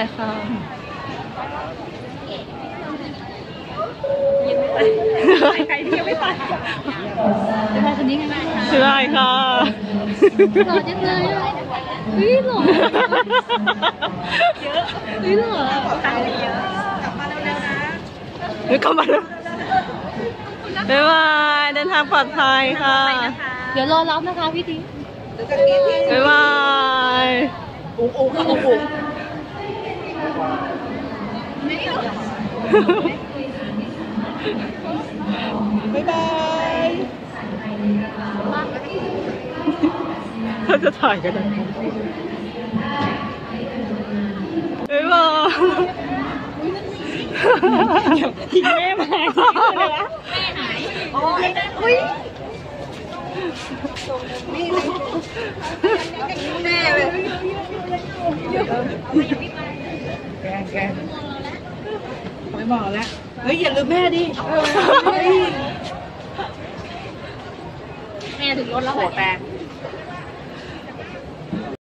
ายค่ะใครที่ยังไม่ไปจะมาคนนี้กันไหมคะใช่ค่ะหล่อจังเลยอะเฮ้ยหล่อเยอะเฮ้ยหล่ออะตังค์เยอะ กลับมาเร็วๆนะเดี๋ยวกลับมาแล้วบ๊ายบายเดินทางปลอดภัยค่ะ เดี๋ยวรอรับนะคะพี่ติ๊กบ๊ายบาย อุ้งอุ้งอุ้ง อุ้งบ๊ายบาย ถ้าจะถ่ายกันนะบ๊ายบาย ทิ้งแม่มาทิ้งเลยวะโอ้ยอุ้ยนี่แม่เลยแกงแกงไม่ บอกแล้วเฮ้ยอย่าลืมแม่ดิเฮ้ยแม่ถึงรถแล้วหัวค่ะแตก